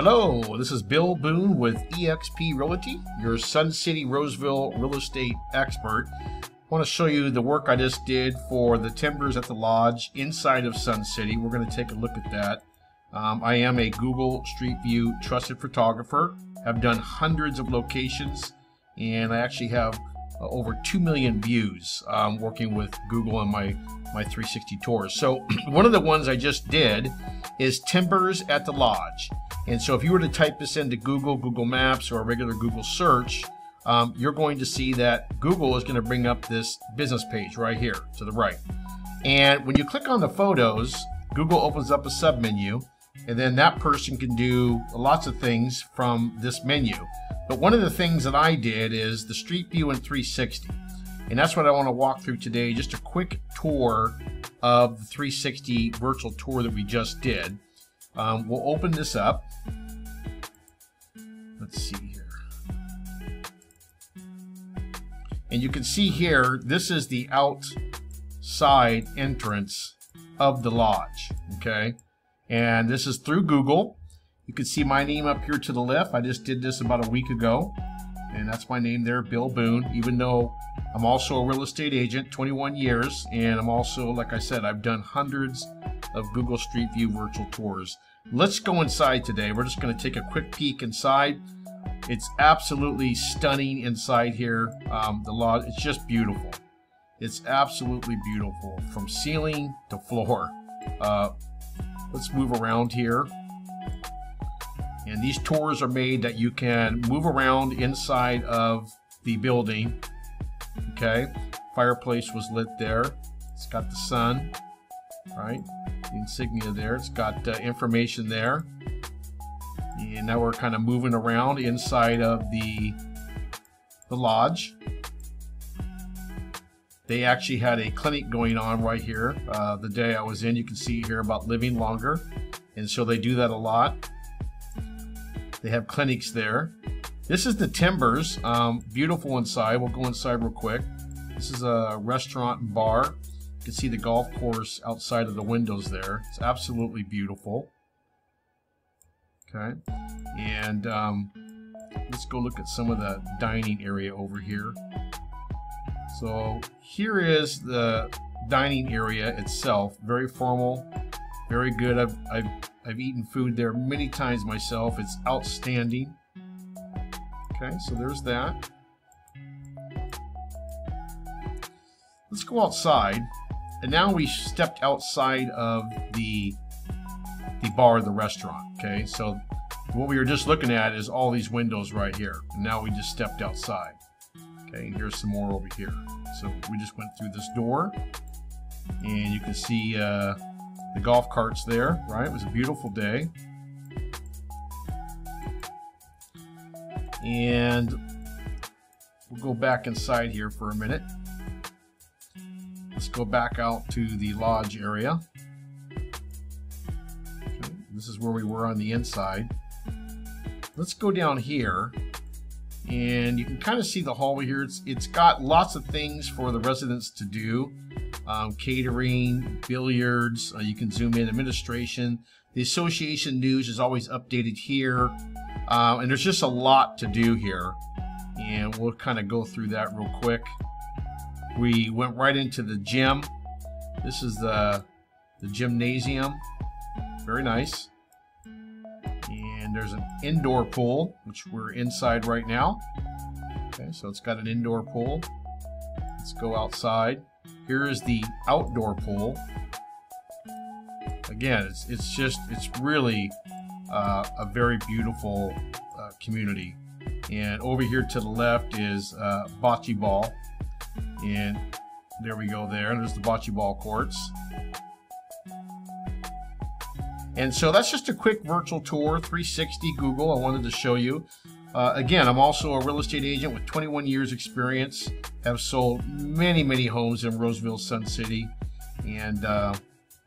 Hello, this is Bill Boone with eXp Realty, your Sun City Roseville real estate expert. I want to show you the work I just did for the timbers at the lodge inside of Sun City. We're going to take a look at that. Um, I am a Google Street View trusted photographer. I've done hundreds of locations, and I actually have uh, over 2 million views um, working with Google on my, my 360 tours. So one of the ones I just did is Timbers at the Lodge. And so if you were to type this into Google, Google Maps, or a regular Google search, um, you're going to see that Google is going to bring up this business page right here to the right. And when you click on the photos, Google opens up a submenu, and then that person can do lots of things from this menu. But one of the things that I did is the Street View in 360. And that's what I want to walk through today, just a quick tour of the 360 virtual tour that we just did. Um, we'll open this up. Let's see here. And you can see here, this is the outside entrance of the lodge, okay? And this is through Google. You can see my name up here to the left. I just did this about a week ago. And that's my name there, Bill Boone, even though I'm also a real estate agent, 21 years. And I'm also, like I said, I've done hundreds of Google Street View virtual tours. Let's go inside today. We're just going to take a quick peek inside. It's absolutely stunning inside here. Um, the lodge, it's just beautiful. It's absolutely beautiful from ceiling to floor. Uh, let's move around here. And these tours are made that you can move around inside of the building. Okay, fireplace was lit there. It's got the sun, right? The insignia there. It's got uh, information there. And now we're kind of moving around inside of the the lodge. They actually had a clinic going on right here uh, the day I was in. You can see here about living longer. And so they do that a lot. They have clinics there. This is the Timbers. Um, beautiful inside. We'll go inside real quick. This is a restaurant and bar. Can see the golf course outside of the windows there. It's absolutely beautiful. Okay. And um, let's go look at some of the dining area over here. So here is the dining area itself. Very formal, very good. I've, I've, I've eaten food there many times myself. It's outstanding. Okay, so there's that. Let's go outside. And now we stepped outside of the the bar, the restaurant. Okay, so what we were just looking at is all these windows right here. And now we just stepped outside. Okay, and here's some more over here. So we just went through this door, and you can see uh, the golf carts there, right? It was a beautiful day. And we'll go back inside here for a minute. Let's go back out to the lodge area. Okay, this is where we were on the inside. Let's go down here and you can kind of see the hallway here. It's it's got lots of things for the residents to do, um, catering, billiards. Uh, you can zoom in, administration. The association news is always updated here, uh, and there's just a lot to do here. And we'll kind of go through that real quick. We went right into the gym. This is the the gymnasium. Very nice. And there's an indoor pool, which we're inside right now. Okay, so it's got an indoor pool. Let's go outside. Here is the outdoor pool. Again, it's, it's just, it's really uh, a very beautiful uh, community. And over here to the left is uh, bocce ball. And there we go there. There's the bocce ball courts. And so that's just a quick virtual tour, 360 Google. I wanted to show you. Uh, again, I'm also a real estate agent with 21 years experience. Have sold many, many homes in Roseville, Sun City, and uh,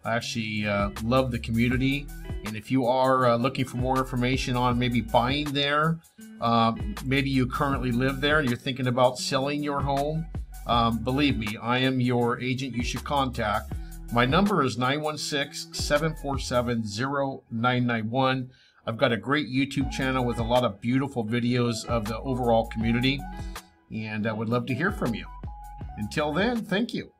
I actually uh, love the community. And if you are uh, looking for more information on maybe buying there, um, maybe you currently live there and you're thinking about selling your home, um, believe me, I am your agent you should contact. My number is 916 747 0991. I've got a great YouTube channel with a lot of beautiful videos of the overall community, and I would love to hear from you. Until then, thank you.